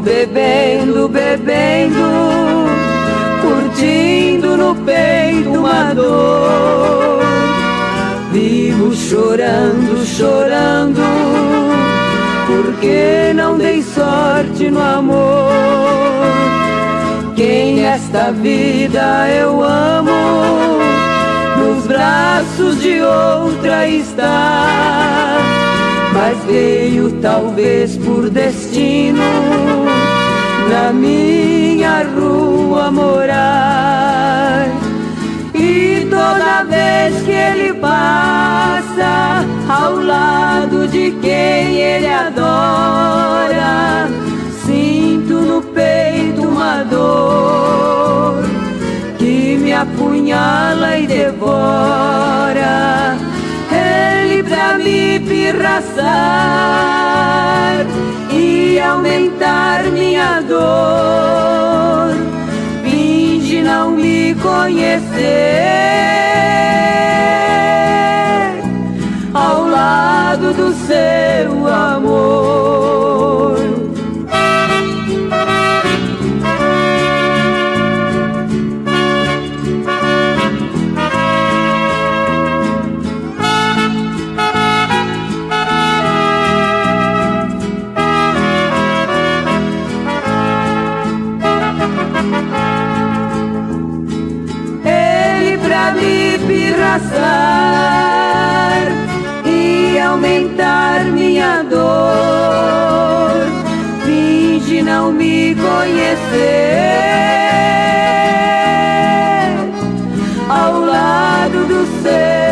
bebendo, bebendo, curtindo no peito uma dor. Vivo chorando, chorando, porque não dei sorte no amor. Quem nesta vida eu amo, nos braços de outra está mas veio talvez por destino na minha rua morar. E toda vez que ele passa ao lado de quem ele adora, sinto no peito uma dor que me apunhala e devora pra me pirraçar conhecer espirraçar e aumentar minha dor. Finge não me conhecer ao lado do céu.